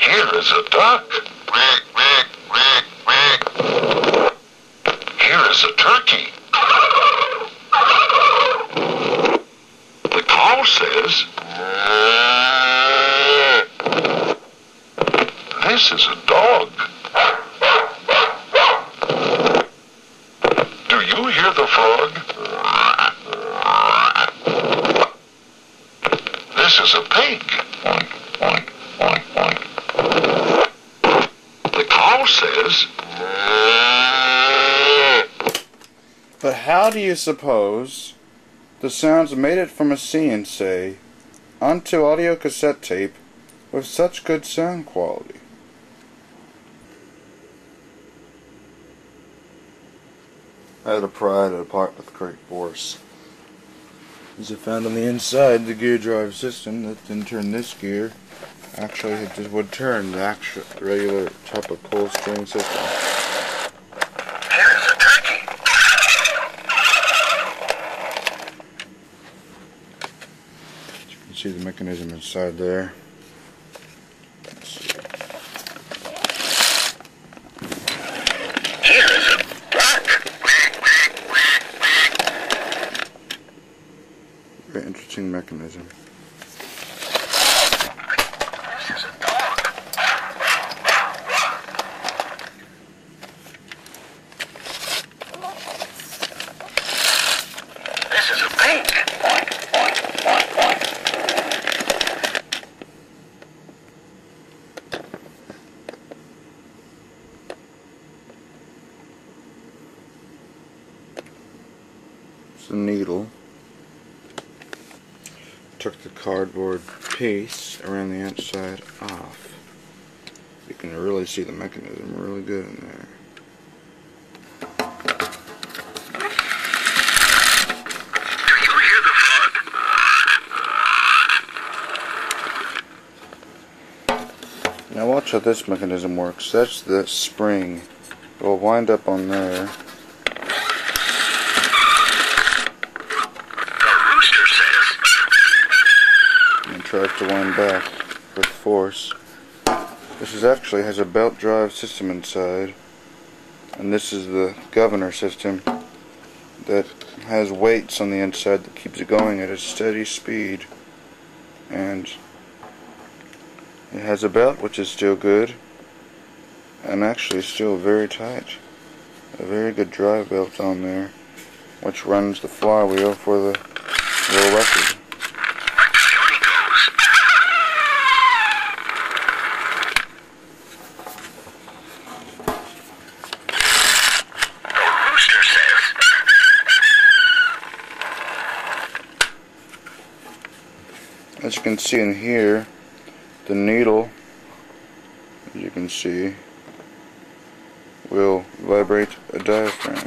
Here is a duck. Quack, quack, quack, quack. Here is a turkey. The cow says, This is a dog. Do you hear the frog? This is a pig. Says, But how do you suppose the sounds made it from a See n' Say onto audio cassette tape with such good sound quality? I had to pry it apart with great force. As I found on the inside the gear drive system that didn't turn this gear actually it just would turn the actual regular type of pull string system. Here is a turkey. You can see the mechanism inside there. Very interesting mechanism. This is a dog. This is a pig. Oink, oink, oink, oink. It's a needle. Took the cardboard piece around the outside off. You can really see the mechanism really good in there. Do you hear the frog? Now watch how this mechanism works. That's the spring. It will wind up on there. The rooster says, and tries to wind back with force. This is actually has a belt drive system inside, and this is the governor system that has weights on the inside that keeps it going at a steady speed. And it has a belt which is still good, and actually still very tight. A very good drive belt on there, which runs the flywheel for the little record. As you can see in here, the needle, as you can see, will vibrate a diaphragm.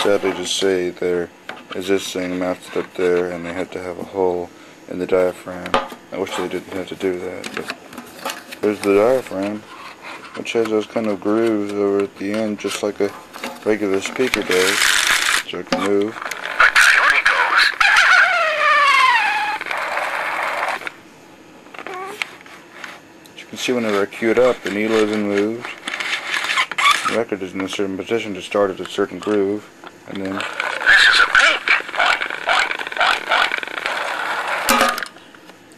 Sadly to say, there is this thing mounted up there, and they had to have a hole in the diaphragm. I wish they didn't have to do that, but there's the diaphragm, which has those kind of grooves over at the end, just like a regular speaker does, so it can move. a coyote goes. As you can see whenever I cue it up, the needle isn't moved. The record is in a certain position to start at a certain groove, and then This is a pig. Oink, oink, oink,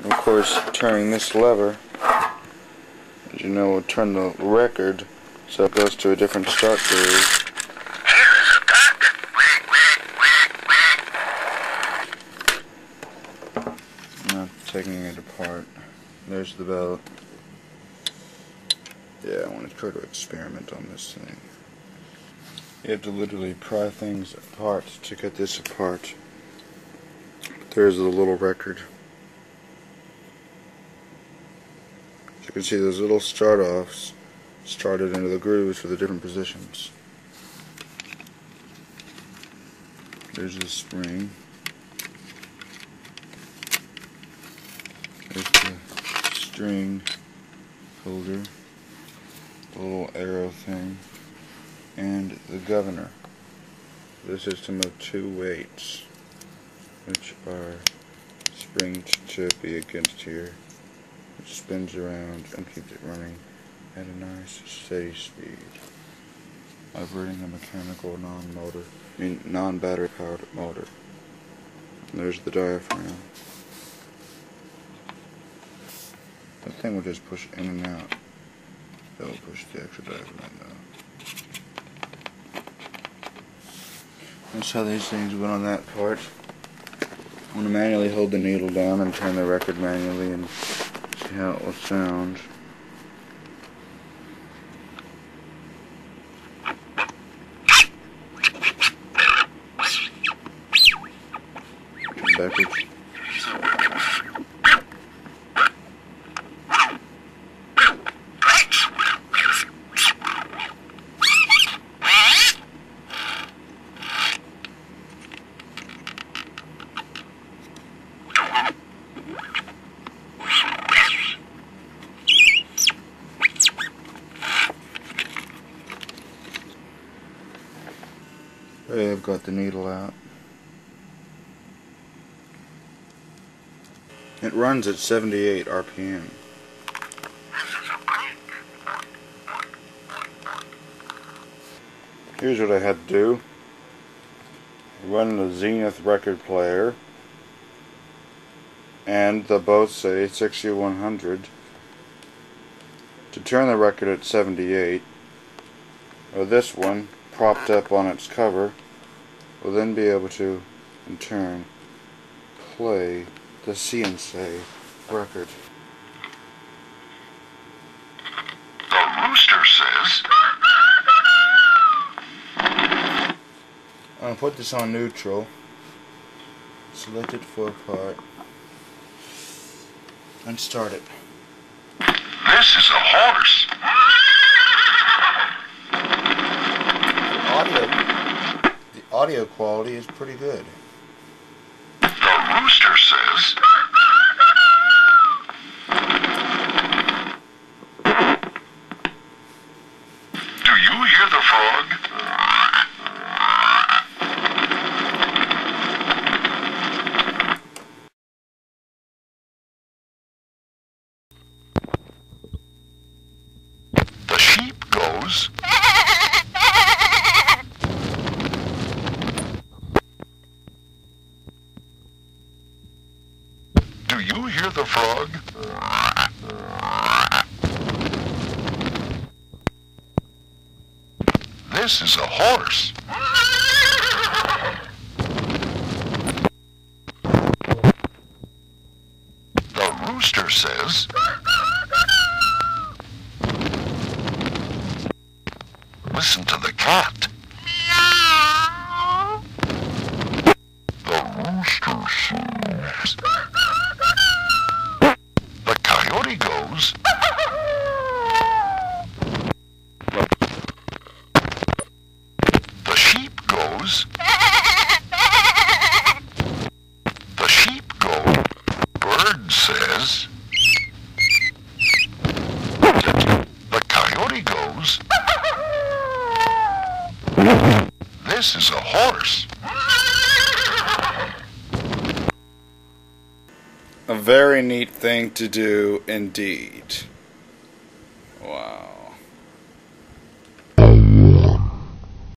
oink. of course turning this lever, as you know, will turn the record so it goes to a different start groove. Taking it apart. There's the belt. Yeah, I want to try to experiment on this thing. You have to literally pry things apart to get this apart. There's the little record. As you can see, those little start offs started into the grooves for the different positions. There's the spring. There's the string holder, little arrow thing, and the governor. The system of two weights, which are springed to be against here, it spins around and keeps it running at a nice steady speed. Operating a mechanical non-motor, I mean non-battery powered motor. And there's the diaphragm. That thing will just push in and out. That will push the extra diaphragm down. That's how these things went on that part. I'm going to manually hold the needle down and turn the record manually and see how it will sound. Backwards. I've got the needle out. It runs at 78 RPM. Here's what I had to do. Run the Zenith record player and the both say 6100 to turn the record at 78 or this one propped up on its cover will then be able to in turn play the See n' Say record. The rooster says, I'm going to put this on neutral, select it for a part, and start it. This is a horse. Audio, quality is pretty good. The rooster says, Do you hear the frog? The sheep goes. You hear the frog? This is a horse. The rooster says, Listen to the cat. Says. The coyote goes. This is a horse. A very neat thing to do indeed.